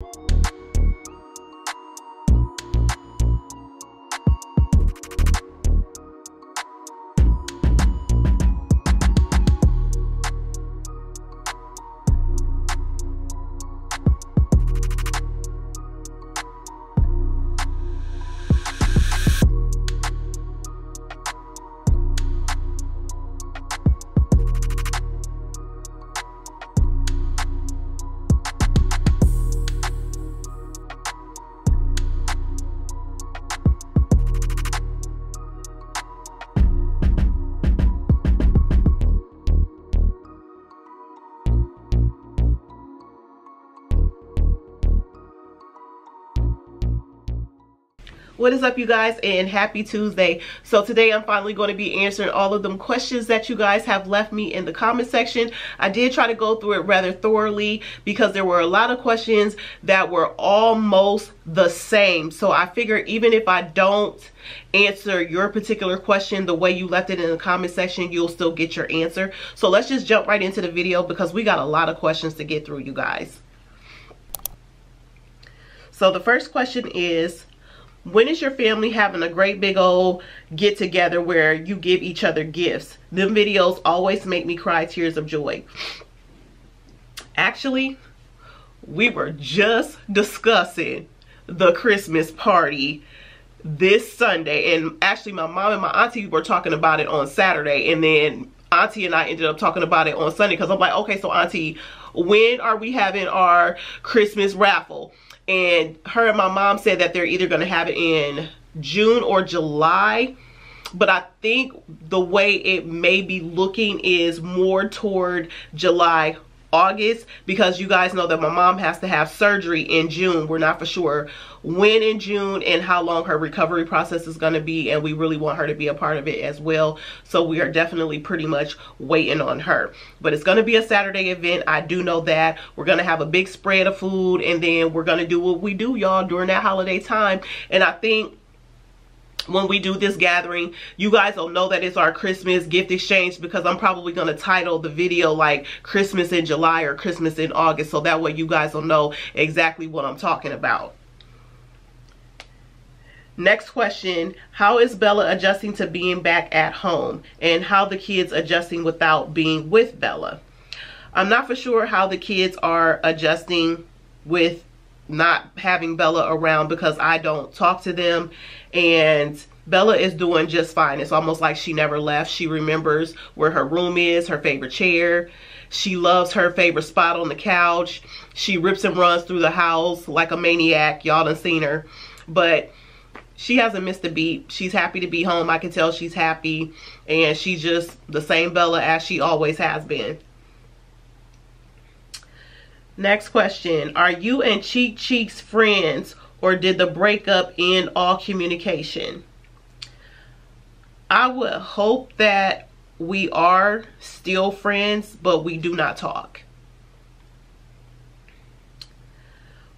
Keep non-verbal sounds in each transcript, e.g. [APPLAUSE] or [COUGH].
you what is up you guys and happy tuesday. So today i'm finally going to be answering all of them questions that you guys have left me in the comment section. I did try to go through it rather thoroughly because there were a lot of questions that were almost the same. So i figure even if i don't answer your particular question the way you left it in the comment section you'll still get your answer. So let's just jump right into the video because we got a lot of questions to get through you guys. So the first question is when is your family having a great big old get together where you give each other gifts? Them videos always make me cry tears of joy. Actually, we were just discussing the Christmas party this Sunday. And actually, my mom and my auntie were talking about it on Saturday. And then auntie and I ended up talking about it on Sunday because I'm like, okay, so auntie, when are we having our Christmas raffle? And her and my mom said that they're either going to have it in June or July. But I think the way it may be looking is more toward July August because you guys know that my mom has to have surgery in June. We're not for sure when in June and how long her recovery process is going to be and we really want her to be a part of it as well. So we are definitely pretty much waiting on her. But it's going to be a Saturday event. I do know that. We're going to have a big spread of food and then we're going to do what we do y'all during that holiday time. And I think when we do this gathering you guys will know that it's our christmas gift exchange because i'm probably going to title the video like christmas in july or christmas in august. So that way you guys will know exactly what i'm talking about. Next question, how is Bella adjusting to being back at home? And how the kids adjusting without being with Bella? I'm not for sure how the kids are adjusting with not having Bella around because I don't talk to them and Bella is doing just fine. It's almost like she never left. She remembers where her room is, her favorite chair. She loves her favorite spot on the couch. She rips and runs through the house like a maniac. Y'all done seen her. But she hasn't missed a beat. She's happy to be home. I can tell she's happy. And she's just the same Bella as she always has been. Next question. Are you and Cheek Cheeks friends or did the breakup end all communication? I would hope that we are still friends, but we do not talk.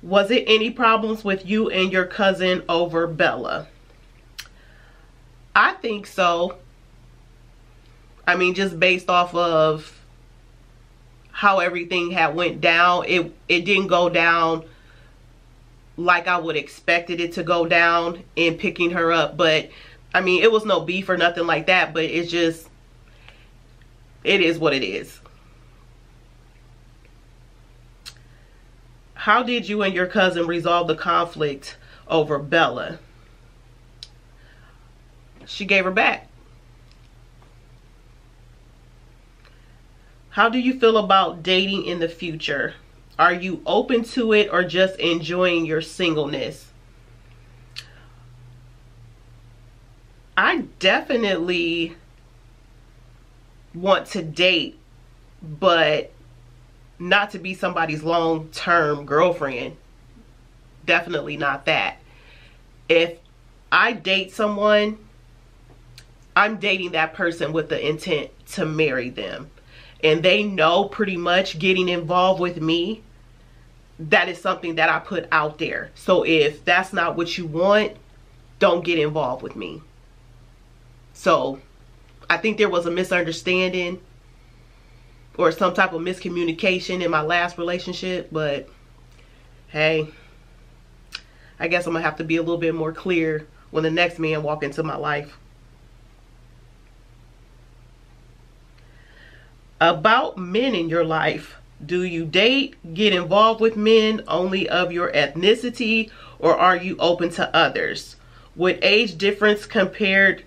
Was it any problems with you and your cousin over Bella? I think so. I mean, just based off of how everything had went down. It it didn't go down like I would expected it to go down in picking her up. But I mean, it was no beef or nothing like that. But it's just, it is what it is. How did you and your cousin resolve the conflict over Bella? She gave her back. How do you feel about dating in the future? Are you open to it or just enjoying your singleness? I definitely want to date, but not to be somebody's long-term girlfriend. Definitely not that. If I date someone, I'm dating that person with the intent to marry them and they know pretty much getting involved with me that is something that I put out there. So if that's not what you want, don't get involved with me. So I think there was a misunderstanding or some type of miscommunication in my last relationship, but hey, I guess I'm gonna have to be a little bit more clear when the next man walk into my life. About men in your life. Do you date, get involved with men only of your ethnicity, or are you open to others? Would age difference compared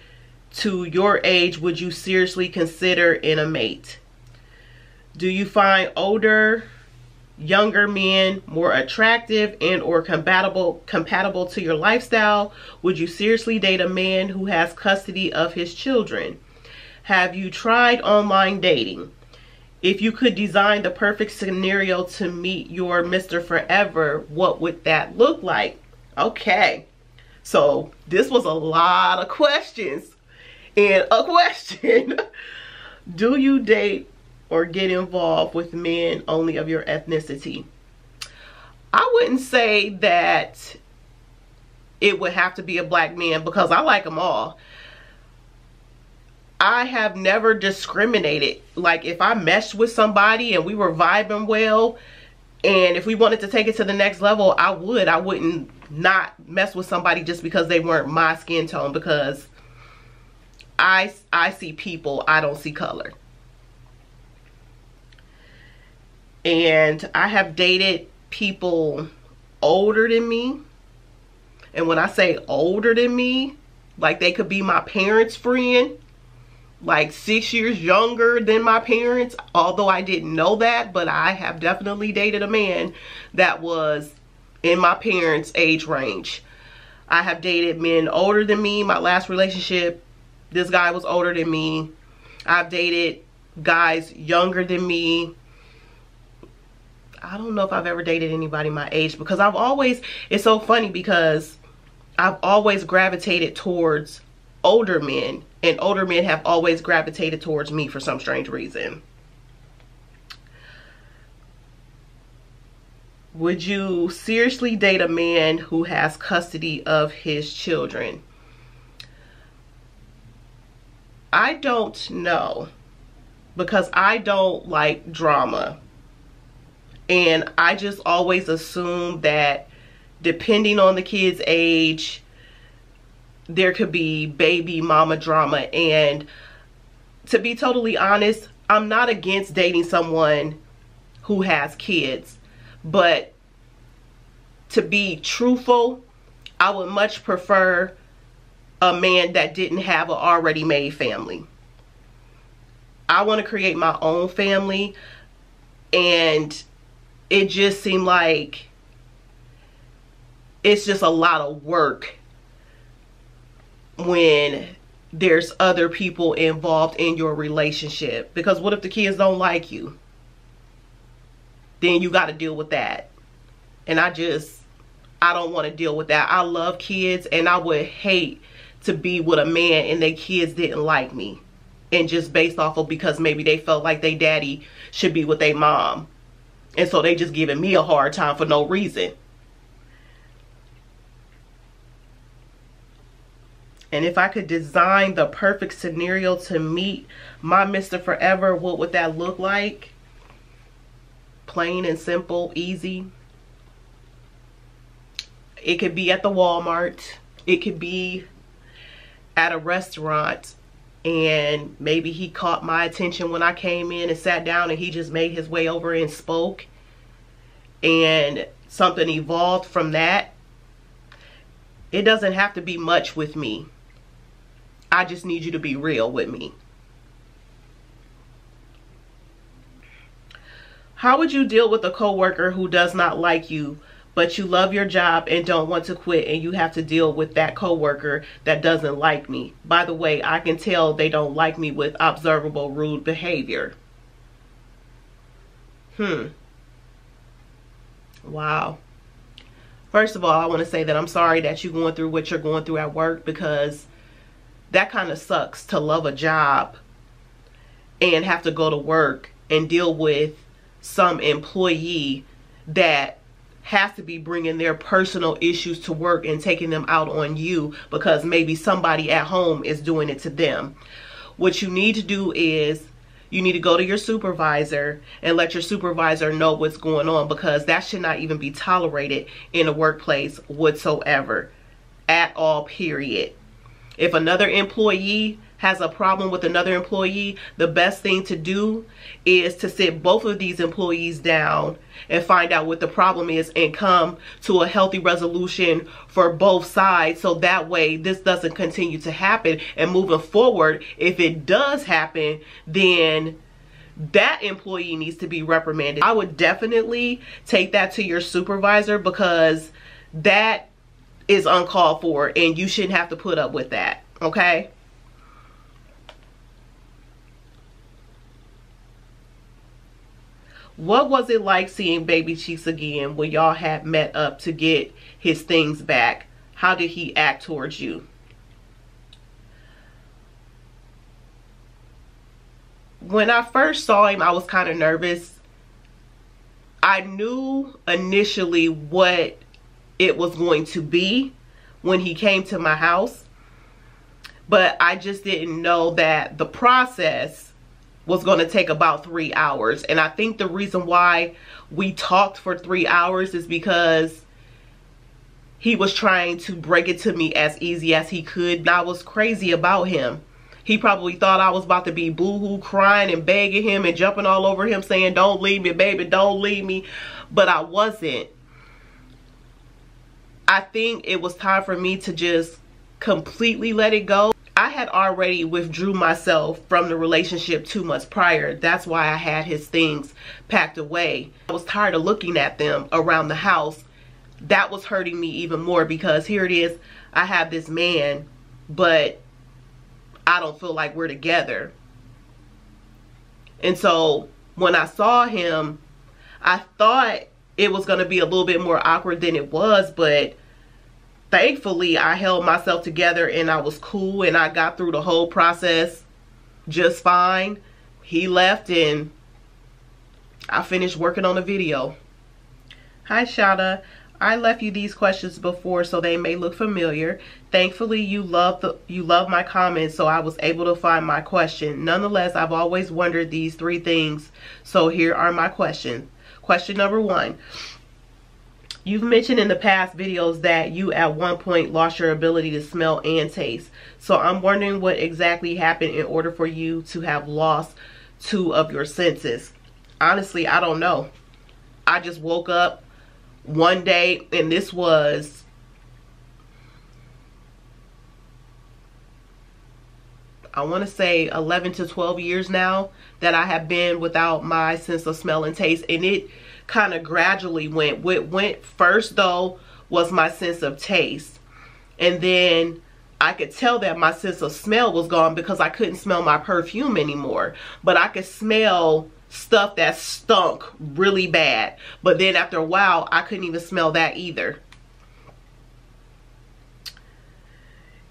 to your age would you seriously consider in a mate? Do you find older, younger men more attractive and or compatible compatible to your lifestyle? Would you seriously date a man who has custody of his children? Have you tried online dating? If you could design the perfect scenario to meet your Mr. Forever, what would that look like? Okay. So this was a lot of questions. And a [LAUGHS] question. Do you date or get involved with men only of your ethnicity? I wouldn't say that it would have to be a black man because I like them all. I have never discriminated. Like if I meshed with somebody and we were vibing well, and if we wanted to take it to the next level, I would. I wouldn't not mess with somebody just because they weren't my skin tone because I, I see people, I don't see color. And I have dated people older than me. And when I say older than me, like they could be my parents' friend like six years younger than my parents although I didn't know that but I have definitely dated a man that was in my parents age range. I have dated men older than me. My last relationship this guy was older than me. I've dated guys younger than me. I don't know if I've ever dated anybody my age because I've always it's so funny because I've always gravitated towards older men and older men have always gravitated towards me for some strange reason. Would you seriously date a man who has custody of his children? I don't know because I don't like drama. And I just always assume that depending on the kid's age, there could be baby mama drama. And to be totally honest i'm not against dating someone who has kids but to be truthful i would much prefer a man that didn't have an already made family. I want to create my own family and it just seemed like it's just a lot of work when there's other people involved in your relationship. Because what if the kids don't like you? Then you got to deal with that. And I just, I don't want to deal with that. I love kids and I would hate to be with a man and their kids didn't like me. And just based off of because maybe they felt like their daddy should be with their mom. And so they just giving me a hard time for no reason. And if I could design the perfect scenario to meet my Mr. Forever, what would that look like? Plain and simple, easy. It could be at the Walmart. It could be at a restaurant and maybe he caught my attention when I came in and sat down and he just made his way over and spoke and something evolved from that. It doesn't have to be much with me. I just need you to be real with me. How would you deal with a coworker who does not like you, but you love your job and don't want to quit and you have to deal with that coworker that doesn't like me? By the way, I can tell they don't like me with observable rude behavior. Hmm. Wow. First of all, I want to say that I'm sorry that you're going through what you're going through at work because that kind of sucks to love a job and have to go to work and deal with some employee that has to be bringing their personal issues to work and taking them out on you because maybe somebody at home is doing it to them. What you need to do is you need to go to your supervisor and let your supervisor know what's going on because that should not even be tolerated in a workplace whatsoever at all period if another employee has a problem with another employee, the best thing to do is to sit both of these employees down and find out what the problem is and come to a healthy resolution for both sides so that way this doesn't continue to happen and moving forward if it does happen then that employee needs to be reprimanded. I would definitely take that to your supervisor because that is uncalled for and you shouldn't have to put up with that, okay? What was it like seeing Baby Cheeks again when y'all had met up to get his things back? How did he act towards you? When I first saw him, I was kind of nervous. I knew initially what it was going to be when he came to my house. But I just didn't know that the process was going to take about three hours. And I think the reason why we talked for three hours is because he was trying to break it to me as easy as he could. And I was crazy about him. He probably thought I was about to be boohoo crying and begging him and jumping all over him saying, don't leave me, baby, don't leave me. But I wasn't. I think it was time for me to just completely let it go. I had already withdrew myself from the relationship two months prior. That's why I had his things packed away. I was tired of looking at them around the house. That was hurting me even more because here it is. I have this man, but I don't feel like we're together. And so when I saw him, I thought it was going to be a little bit more awkward than it was, but thankfully I held myself together and I was cool and I got through the whole process just fine. He left and I finished working on the video. Hi Shada. I left you these questions before so they may look familiar. Thankfully, you love the you love my comments so I was able to find my question. Nonetheless, I've always wondered these three things. So here are my questions. Question number 1. You've mentioned in the past videos that you at one point lost your ability to smell and taste. So I'm wondering what exactly happened in order for you to have lost two of your senses. Honestly, I don't know. I just woke up one day and this was I want to say 11 to 12 years now that I have been without my sense of smell and taste and it kind of gradually went. What went first though was my sense of taste. And then I could tell that my sense of smell was gone because I couldn't smell my perfume anymore. But I could smell stuff that stunk really bad. But then after a while, I couldn't even smell that either.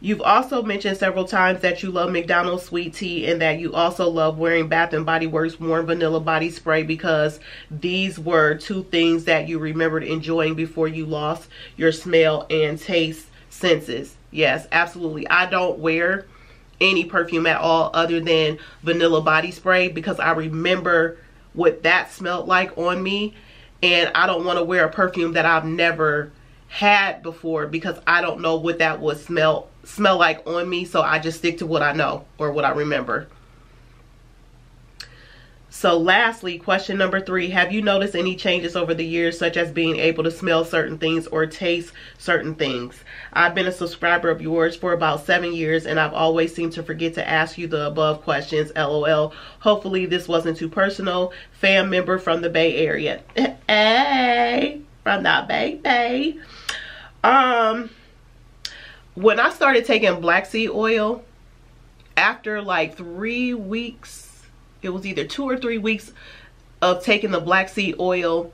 You've also mentioned several times that you love McDonald's sweet tea and that you also love wearing Bath & Body Works warm vanilla body spray because these were two things that you remembered enjoying before you lost your smell and taste senses. Yes, absolutely. I don't wear any perfume at all other than vanilla body spray because I remember what that smelled like on me and I don't want to wear a perfume that I've never had before because I don't know what that would smell smell like on me so I just stick to what I know or what I remember. So lastly, question number three, have you noticed any changes over the years such as being able to smell certain things or taste certain things? I've been a subscriber of yours for about seven years and I've always seemed to forget to ask you the above questions, lol. Hopefully this wasn't too personal. Fan member from the Bay Area. [LAUGHS] hey, from the Bay Bay. Um, when I started taking black seed oil, after like three weeks, it was either two or three weeks of taking the black seed oil,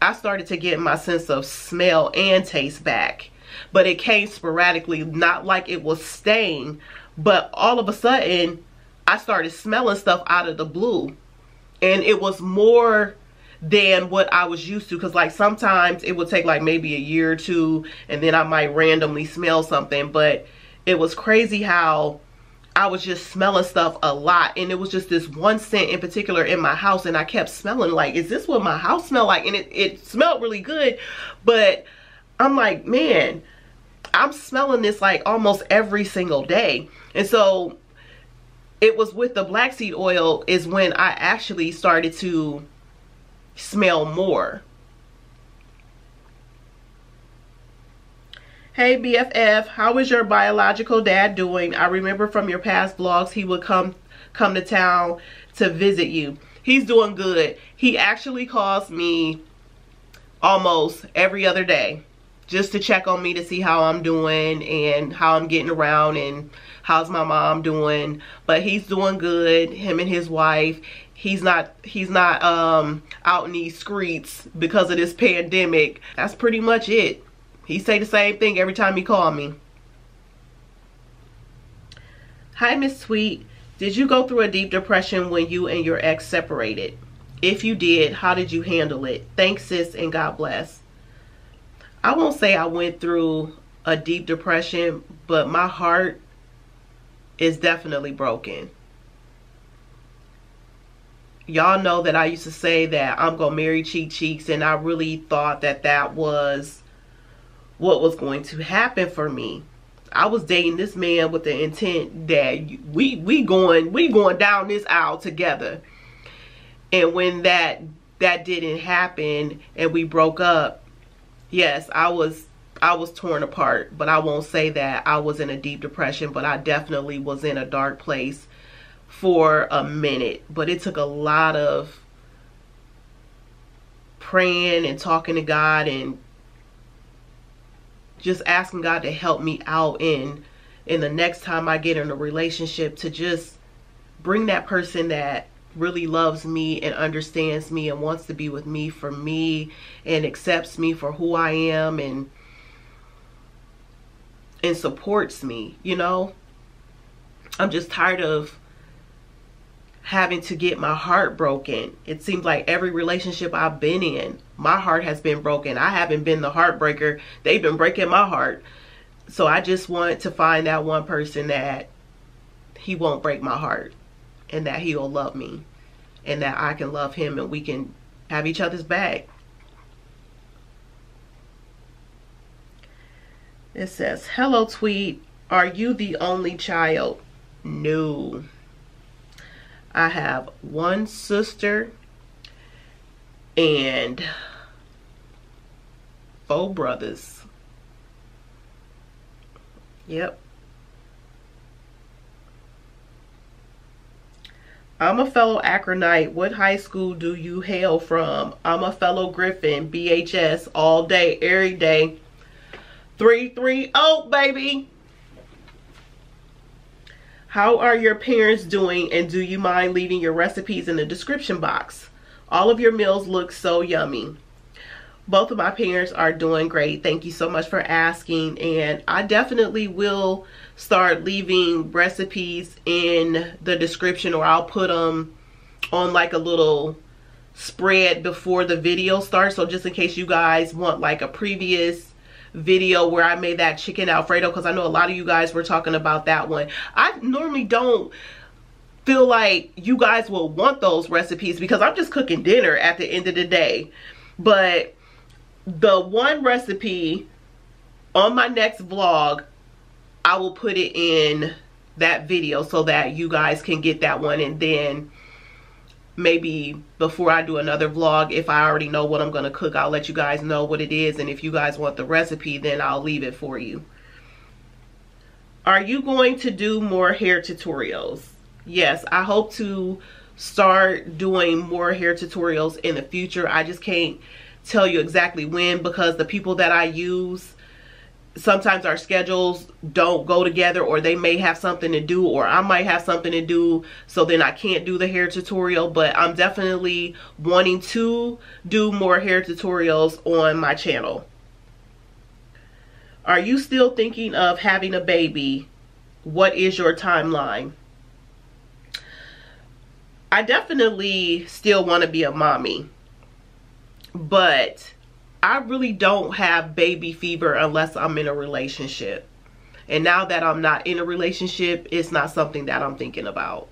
I started to get my sense of smell and taste back. But it came sporadically, not like it was staying, but all of a sudden, I started smelling stuff out of the blue. And it was more than what I was used to. Because like sometimes it would take like maybe a year or two and then I might randomly smell something. But it was crazy how I was just smelling stuff a lot. And it was just this one scent in particular in my house and I kept smelling like is this what my house smelled like? And it, it smelled really good. But I'm like man I'm smelling this like almost every single day. And so it was with the black seed oil is when I actually started to smell more Hey BFF, how is your biological dad doing? I remember from your past vlogs he would come come to town to visit you. He's doing good. He actually calls me almost every other day just to check on me to see how I'm doing and how I'm getting around and how's my mom doing. But he's doing good, him and his wife. He's not he's not um out in these streets because of this pandemic. That's pretty much it. He say the same thing every time he call me. Hi, Miss Tweet. Did you go through a deep depression when you and your ex separated? If you did, how did you handle it? Thanks, sis, and God bless. I won't say I went through a deep depression, but my heart is definitely broken. Y'all know that I used to say that I'm going to marry Cheek Cheeks, and I really thought that that was what was going to happen for me. I was dating this man with the intent that we we going we going down this aisle together. And when that that didn't happen and we broke up, yes, I was I was torn apart, but I won't say that I was in a deep depression, but I definitely was in a dark place for a minute. But it took a lot of praying and talking to God and just asking God to help me out in in the next time I get in a relationship to just bring that person that really loves me and understands me and wants to be with me for me and accepts me for who I am and and supports me, you know? I'm just tired of having to get my heart broken. It seems like every relationship I've been in, my heart has been broken. I haven't been the heartbreaker. They've been breaking my heart. So I just want to find that one person that he won't break my heart and that he'll love me and that I can love him and we can have each other's back. It says, hello tweet, are you the only child? No. I have one sister and four brothers. Yep. I'm a fellow Akronite. What high school do you hail from? I'm a fellow Griffin, BHS, all day, every day. 330, baby. How are your parents doing and do you mind leaving your recipes in the description box? All of your meals look so yummy. Both of my parents are doing great. Thank you so much for asking. And I definitely will start leaving recipes in the description or I'll put them on like a little spread before the video starts. So just in case you guys want like a previous video where I made that chicken alfredo because I know a lot of you guys were talking about that one. I normally don't feel like you guys will want those recipes because I'm just cooking dinner at the end of the day. But the one recipe on my next vlog, I will put it in that video so that you guys can get that one and then maybe before I do another vlog, if I already know what I'm going to cook, I'll let you guys know what it is. And if you guys want the recipe, then I'll leave it for you. Are you going to do more hair tutorials? Yes, I hope to start doing more hair tutorials in the future. I just can't tell you exactly when because the people that I use sometimes our schedules don't go together or they may have something to do or I might have something to do so then I can't do the hair tutorial but I'm definitely wanting to do more hair tutorials on my channel. Are you still thinking of having a baby? What is your timeline? I definitely still want to be a mommy but I really don't have baby fever unless I'm in a relationship. And now that I'm not in a relationship, it's not something that I'm thinking about.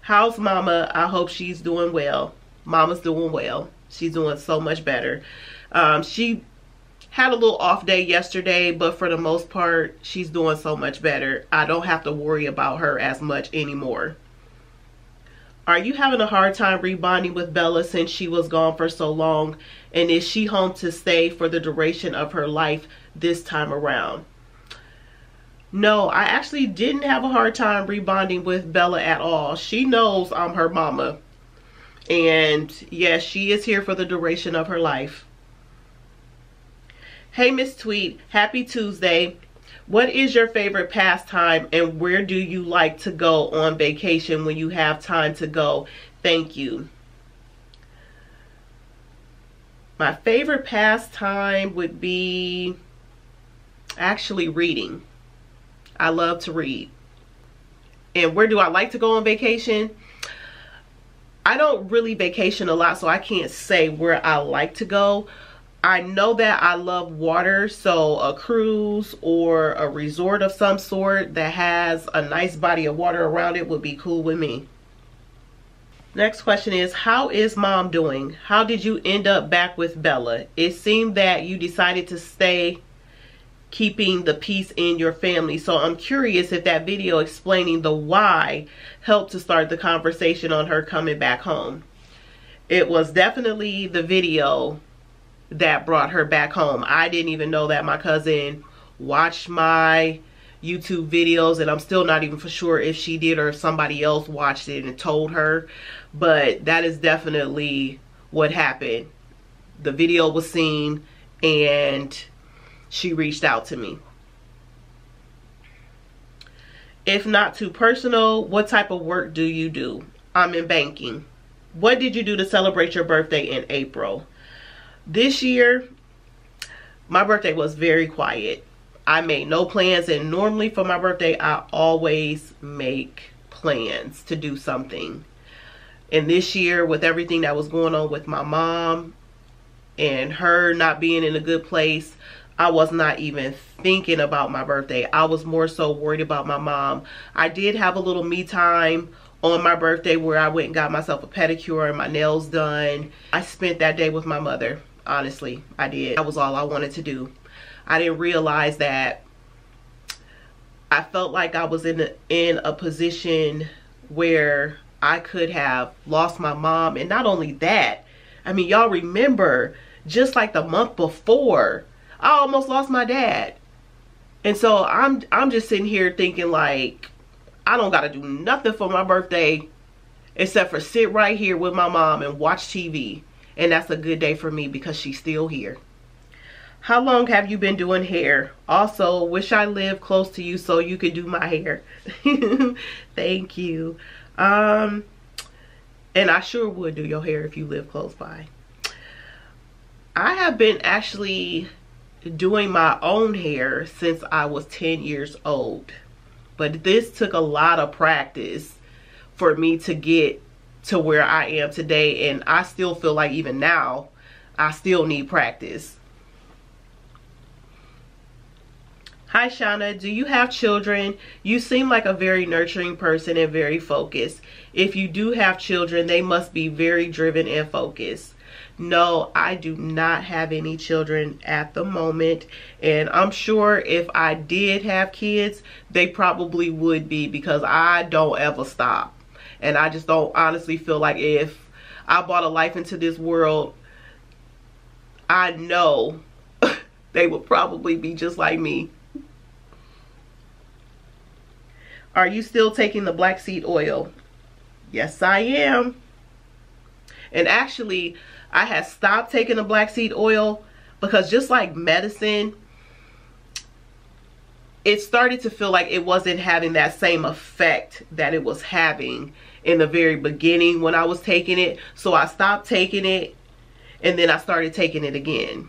How's mama? I hope she's doing well. Mama's doing well. She's doing so much better. Um, she had a little off day yesterday, but for the most part, she's doing so much better. I don't have to worry about her as much anymore. Are you having a hard time rebonding with Bella since she was gone for so long? And is she home to stay for the duration of her life this time around? No, I actually didn't have a hard time rebonding with Bella at all. She knows I'm her mama. And yes, she is here for the duration of her life. Hey, Miss Tweet, happy Tuesday. What is your favorite pastime and where do you like to go on vacation when you have time to go? Thank you. My favorite pastime would be actually reading. I love to read. And where do I like to go on vacation? I don't really vacation a lot, so I can't say where I like to go. I know that I love water, so a cruise or a resort of some sort that has a nice body of water around it would be cool with me. Next question is, how is mom doing? How did you end up back with Bella? It seemed that you decided to stay keeping the peace in your family. So I'm curious if that video explaining the why helped to start the conversation on her coming back home. It was definitely the video that brought her back home. I didn't even know that my cousin watched my YouTube videos and I'm still not even for sure if she did or if somebody else watched it and told her. But that is definitely what happened. The video was seen and she reached out to me. If not too personal, what type of work do you do? I'm in banking. What did you do to celebrate your birthday in April? This year, my birthday was very quiet. I made no plans and normally for my birthday, I always make plans to do something. And this year with everything that was going on with my mom and her not being in a good place, I was not even thinking about my birthday. I was more so worried about my mom. I did have a little me time on my birthday where I went and got myself a pedicure and my nails done. I spent that day with my mother honestly i did. That was all i wanted to do. I didn't realize that i felt like i was in a, in a position where i could have lost my mom. And not only that i mean y'all remember just like the month before i almost lost my dad. And so i'm i'm just sitting here thinking like i don't gotta do nothing for my birthday except for sit right here with my mom and watch tv and that's a good day for me because she's still here. How long have you been doing hair? Also, wish I lived close to you so you could do my hair. [LAUGHS] Thank you. Um, and I sure would do your hair if you live close by. I have been actually doing my own hair since I was 10 years old. But this took a lot of practice for me to get to where I am today. And I still feel like even now, I still need practice. Hi Shauna, do you have children? You seem like a very nurturing person and very focused. If you do have children, they must be very driven and focused. No, I do not have any children at the moment. And I'm sure if I did have kids, they probably would be because I don't ever stop. And I just don't honestly feel like if I brought a life into this world, I know [LAUGHS] they would probably be just like me. Are you still taking the black seed oil? Yes, I am. And actually, I had stopped taking the black seed oil because just like medicine, it started to feel like it wasn't having that same effect that it was having in the very beginning when I was taking it. So I stopped taking it and then I started taking it again.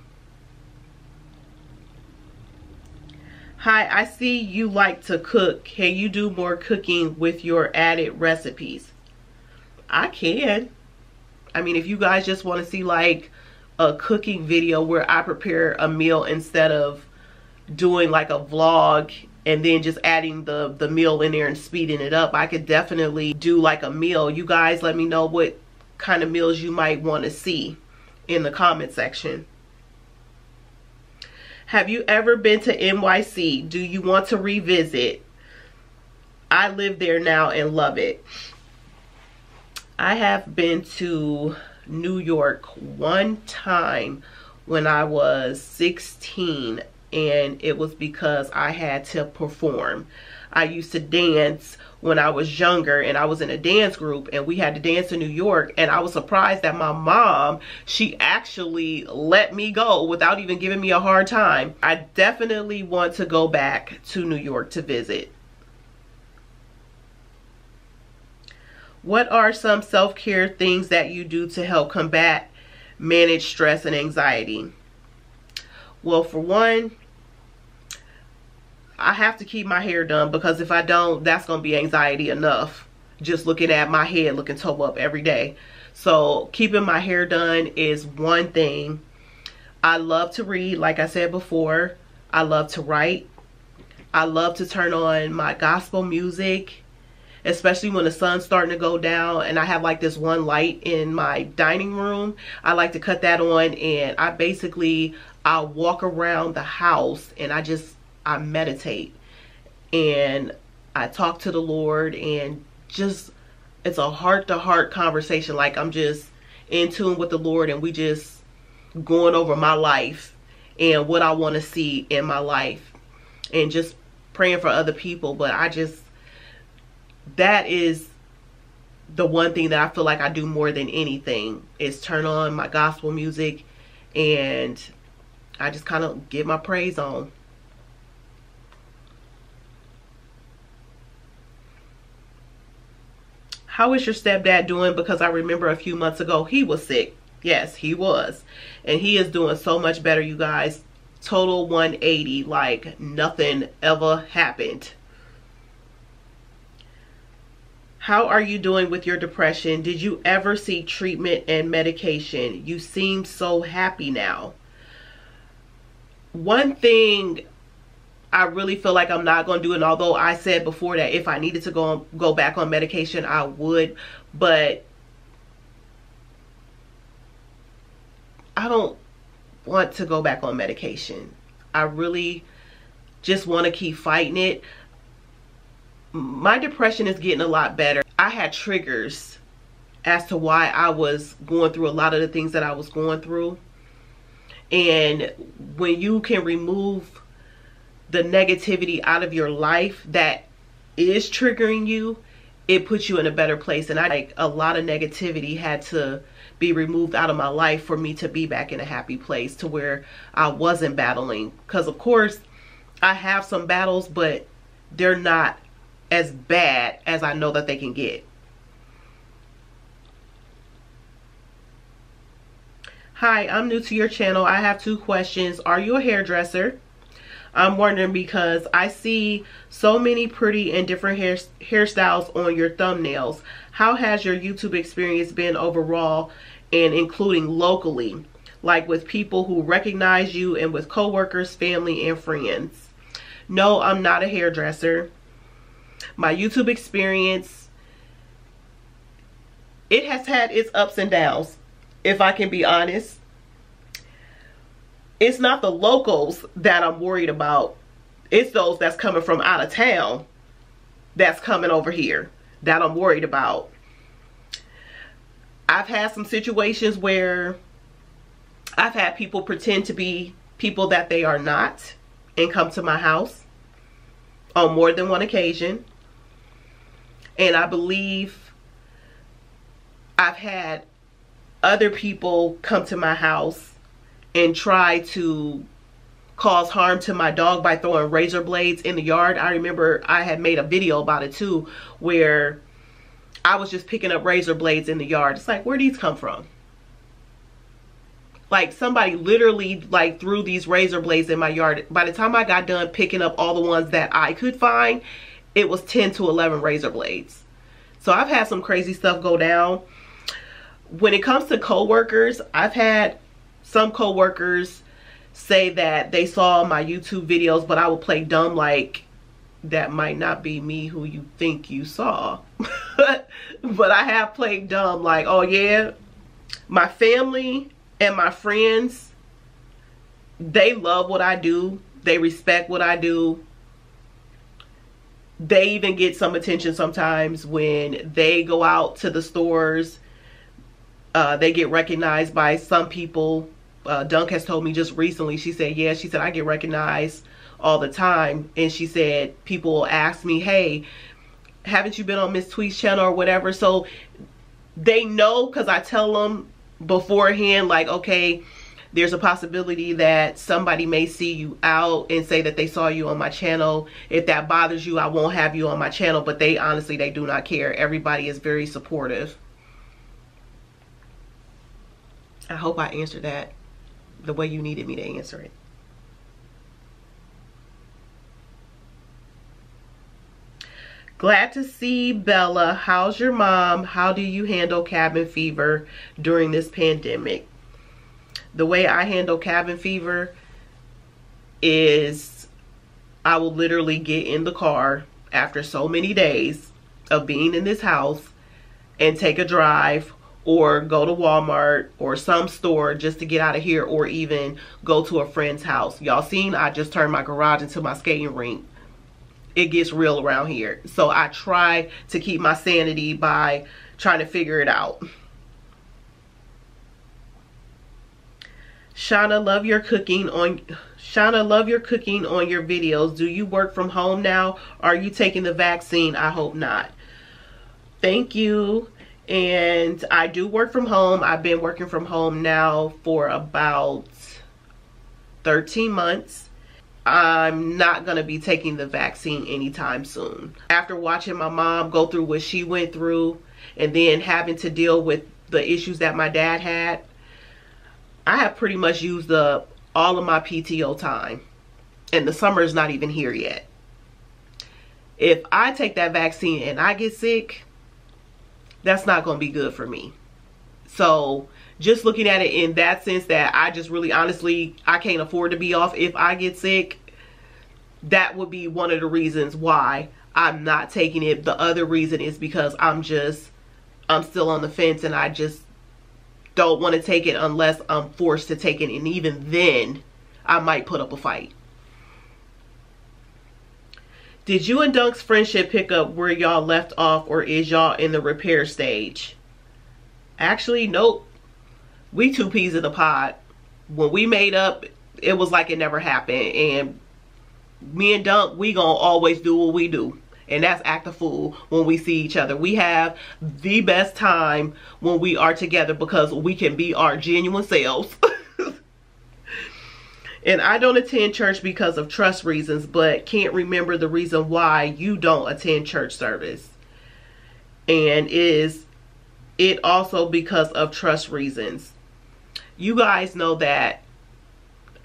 Hi, I see you like to cook. Can you do more cooking with your added recipes? I can. I mean, if you guys just want to see like a cooking video where I prepare a meal instead of doing like a vlog and then just adding the the meal in there and speeding it up i could definitely do like a meal. You guys let me know what kind of meals you might want to see in the comment section. Have you ever been to nyc do you want to revisit? I live there now and love it. I have been to new york one time when i was 16 and it was because I had to perform. I used to dance when I was younger and I was in a dance group and we had to dance in New York and I was surprised that my mom, she actually let me go without even giving me a hard time. I definitely want to go back to New York to visit. What are some self-care things that you do to help combat manage stress and anxiety? Well, for one, I have to keep my hair done because if I don't, that's going to be anxiety enough. Just looking at my head looking toe up every day. So keeping my hair done is one thing. I love to read, like I said before. I love to write. I love to turn on my gospel music, especially when the sun's starting to go down and I have like this one light in my dining room. I like to cut that on and I basically I walk around the house and I just I meditate. And I talk to the Lord and just it's a heart to heart conversation. Like I'm just in tune with the Lord and we just going over my life and what I want to see in my life and just praying for other people. But I just that is the one thing that I feel like I do more than anything is turn on my gospel music and I just kind of get my praise on. How is your stepdad doing? Because I remember a few months ago he was sick. Yes, he was. And he is doing so much better, you guys. Total 180, like nothing ever happened. How are you doing with your depression? Did you ever seek treatment and medication? You seem so happy now one thing I really feel like I'm not going to do and Although I said before that if I needed to go go back on medication, I would. But I don't want to go back on medication. I really just want to keep fighting it. My depression is getting a lot better. I had triggers as to why I was going through a lot of the things that I was going through. And when you can remove the negativity out of your life that is triggering you, it puts you in a better place. And I like a lot of negativity had to be removed out of my life for me to be back in a happy place to where I wasn't battling. Because of course I have some battles, but they're not as bad as I know that they can get. Hi, I'm new to your channel. I have two questions. Are you a hairdresser? I'm wondering because I see so many pretty and different hair, hairstyles on your thumbnails. How has your YouTube experience been overall and including locally? Like with people who recognize you and with coworkers, family, and friends. No, I'm not a hairdresser. My YouTube experience, it has had its ups and downs if I can be honest. It's not the locals that I'm worried about. It's those that's coming from out of town that's coming over here that I'm worried about. I've had some situations where I've had people pretend to be people that they are not and come to my house on more than one occasion. And I believe I've had other people come to my house and try to cause harm to my dog by throwing razor blades in the yard. I remember I had made a video about it too where I was just picking up razor blades in the yard. It's like, where these come from? Like somebody literally like threw these razor blades in my yard. By the time I got done picking up all the ones that I could find, it was 10 to 11 razor blades. So I've had some crazy stuff go down when it comes to coworkers, I've had some coworkers say that they saw my YouTube videos, but I would play dumb like that might not be me who you think you saw. [LAUGHS] but I have played dumb like, oh yeah, my family and my friends, they love what I do. They respect what I do. They even get some attention sometimes when they go out to the stores. Uh, they get recognized by some people. Uh, Dunk has told me just recently, she said, yeah, she said, I get recognized all the time. And she said, people ask me, hey, haven't you been on Miss Tweet's channel or whatever? So they know because I tell them beforehand, like, okay, there's a possibility that somebody may see you out and say that they saw you on my channel. If that bothers you, I won't have you on my channel. But they honestly, they do not care. Everybody is very supportive. I hope I answered that the way you needed me to answer it. Glad to see Bella. How's your mom? How do you handle cabin fever during this pandemic? The way I handle cabin fever is I will literally get in the car after so many days of being in this house and take a drive or go to Walmart or some store just to get out of here or even go to a friend's house. Y'all seen I just turned my garage into my skating rink it gets real around here. So I try to keep my sanity by trying to figure it out. Shauna, love your cooking on Shauna, love your cooking on your videos. Do you work from home now? Are you taking the vaccine? I hope not. Thank you. And I do work from home. I've been working from home now for about 13 months I'm not going to be taking the vaccine anytime soon. After watching my mom go through what she went through and then having to deal with the issues that my dad had, I have pretty much used up all of my PTO time. And the summer is not even here yet. If I take that vaccine and I get sick, that's not going to be good for me. So just looking at it in that sense that I just really honestly, I can't afford to be off if I get sick. That would be one of the reasons why I'm not taking it. The other reason is because I'm just, I'm still on the fence and I just don't want to take it unless I'm forced to take it. And even then, I might put up a fight. Did you and Dunk's friendship pick up where y'all left off or is y'all in the repair stage? Actually, nope we two peas in the pod. When we made up, it was like it never happened. And me and Dunk, we gonna always do what we do. And that's act a fool when we see each other. We have the best time when we are together because we can be our genuine selves. [LAUGHS] and I don't attend church because of trust reasons, but can't remember the reason why you don't attend church service. And is it also because of trust reasons? you guys know that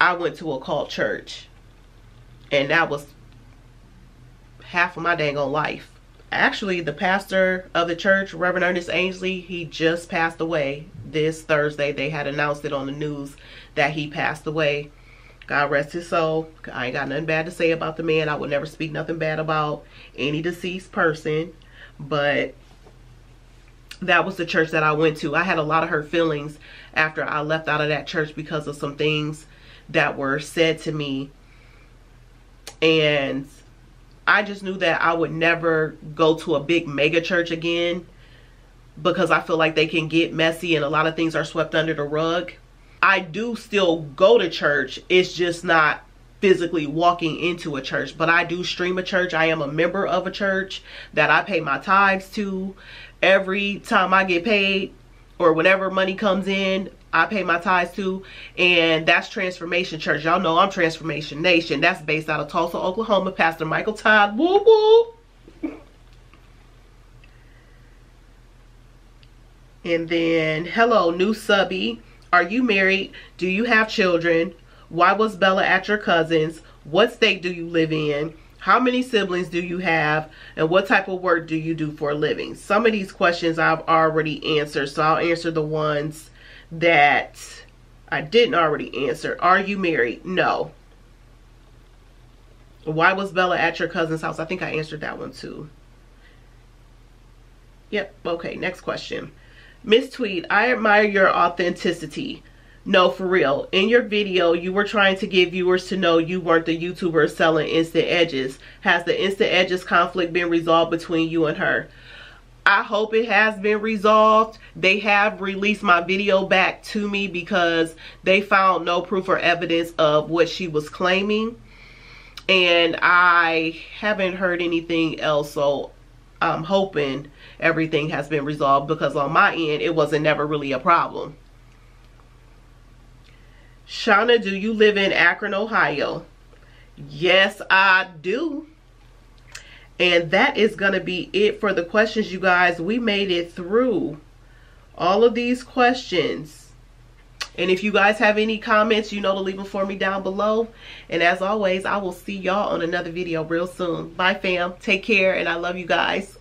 I went to a cult church and that was half of my dang old life. Actually, the pastor of the church, Reverend Ernest Angley, he just passed away this Thursday. They had announced it on the news that he passed away. God rest his soul. I ain't got nothing bad to say about the man. I would never speak nothing bad about any deceased person. But that was the church that I went to. I had a lot of hurt feelings after I left out of that church because of some things that were said to me. And I just knew that I would never go to a big mega church again because I feel like they can get messy and a lot of things are swept under the rug. I do still go to church. It's just not physically walking into a church, but I do stream a church. I am a member of a church that I pay my tithes to. Every time I get paid, or whenever money comes in, I pay my tithes to, and that's Transformation Church. Y'all know I'm Transformation Nation. That's based out of Tulsa, Oklahoma. Pastor Michael Todd. Woo woo. And then, hello, new subby. Are you married? Do you have children? Why was Bella at your cousin's? What state do you live in? How many siblings do you have? And what type of work do you do for a living? Some of these questions I've already answered, so I'll answer the ones that I didn't already answer. Are you married? No. Why was Bella at your cousin's house? I think I answered that one too. Yep. Okay. Next question. Miss Tweet, I admire your authenticity. No, for real. In your video, you were trying to get viewers to know you weren't the YouTuber selling instant edges. Has the instant edges conflict been resolved between you and her? I hope it has been resolved. They have released my video back to me because they found no proof or evidence of what she was claiming. And I haven't heard anything else. So I'm hoping everything has been resolved because on my end, it wasn't never really a problem. Shauna, do you live in Akron, Ohio? Yes, I do. And that is going to be it for the questions, you guys. We made it through all of these questions. And if you guys have any comments, you know to leave them for me down below. And as always, I will see y'all on another video real soon. Bye, fam. Take care, and I love you guys.